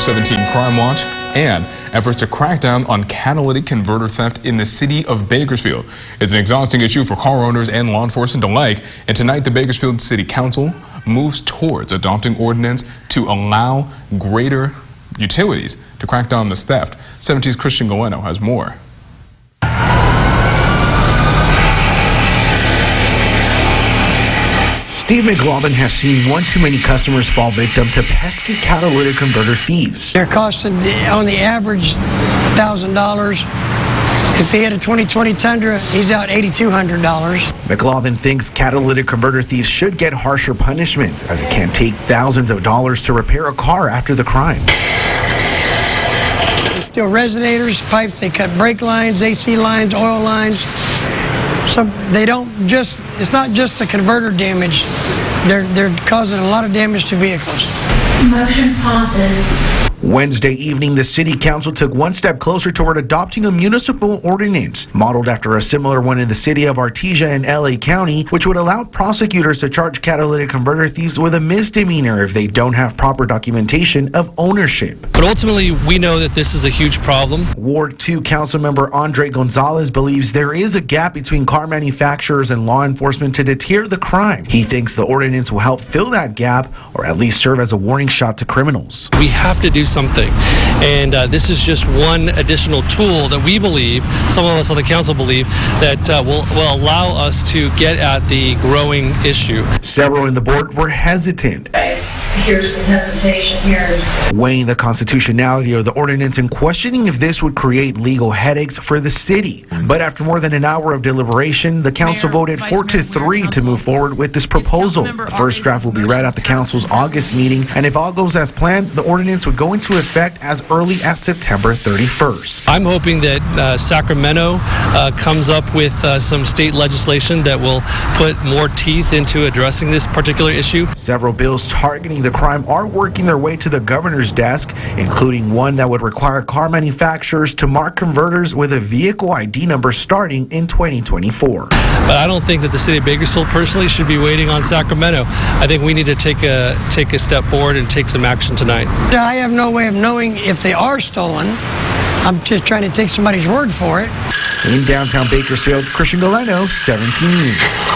17 Crime Watch, and efforts to crack down on catalytic converter theft in the city of Bakersfield. It's an exhausting issue for car owners and law enforcement alike, and tonight the Bakersfield City Council moves towards adopting ordinance to allow greater utilities to crack down this theft. 17's Christian Galeno has more. Steve McLaughlin has seen one too many customers fall victim to pesky catalytic converter thieves. They're costing, on the average, $1,000. If he had a 2020 Tundra, he's out $8,200. McLaughlin thinks catalytic converter thieves should get harsher punishments as it can take thousands of dollars to repair a car after the crime. Still resonators, pipes, they cut brake lines, AC lines, oil lines. So they don't just, it's not just the converter damage, they're, they're causing a lot of damage to vehicles. Motion passes. Wednesday evening, the city council took one step closer toward adopting a municipal ordinance modeled after a similar one in the city of Artesia in LA County, which would allow prosecutors to charge catalytic converter thieves with a misdemeanor if they don't have proper documentation of ownership. But ultimately, we know that this is a huge problem. Ward 2 Councilmember Andrae Gonzales believes there is a gap between car manufacturers and law enforcement to deter the crime. He thinks the ordinance will help fill that gap or at least serve as a warning shot to criminals. We have to do something. And uh, this is just one additional tool that we believe, some of us on the council believe, that uh, will, will allow us to get at the growing issue. Several in the board were hesitant, Here's some hesitation here. weighing the constitutionality of the ordinance and questioning if this would create legal headaches for the city. But after more than an hour of deliberation, the council Mayor, voted Vice four to Mayor, three to Council. move forward with this proposal. The first Arby's draft will be read at the council's August meeting, and if all goes as planned, the ordinance would go into effect as early as September 31st. I'm hoping that uh, Sacramento uh, comes up with uh, some state legislation that will put more teeth into addressing this particular issue. Several bills targeting the crime are working their way to the governor's desk, including one that would require car manufacturers to mark converters with a vehicle ID number starting in 2024. But I don't think that the city of Bakersfield personally should be waiting on Sacramento. I think we need to take a take a step forward and take some action tonight. I have no way of knowing if they are stolen. I'm just trying to take somebody's word for it. In downtown Bakersfield, Christian Galeno, 17 News.